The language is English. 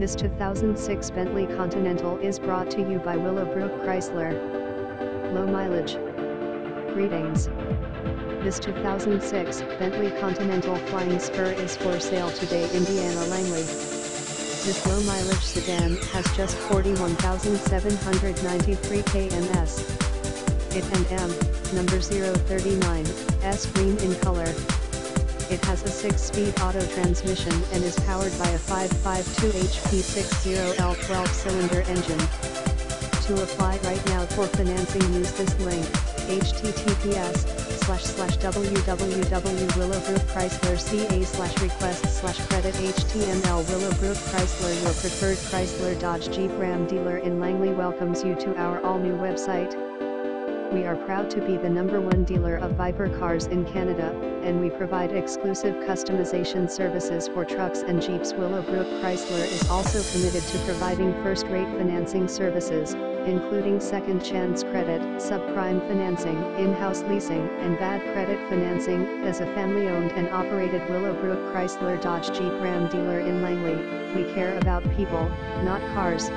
This 2006 Bentley Continental is brought to you by Willowbrook Chrysler. Low mileage. Greetings. This 2006 Bentley Continental Flying Spur is for sale today Indiana Langley. This low mileage sedan has just 41,793 kms. It and M, number 039, S green in color. It has a 6-speed auto transmission and is powered by a 552 HP 60L 12-cylinder engine. To apply right now for financing use this link, https slash slash www.willowbrookchryslerca slash request slash credit html Willowbrook Chrysler your preferred Chrysler Dodge Jeep Ram dealer in Langley welcomes you to our all-new website. We are proud to be the number one dealer of Viper cars in Canada, and we provide exclusive customization services for trucks and Jeeps. Willowbrook Chrysler is also committed to providing first-rate financing services, including second chance credit, subprime financing, in-house leasing, and bad credit financing. As a family-owned and operated Willowbrook Chrysler Dodge Jeep Ram dealer in Langley, we care about people, not cars.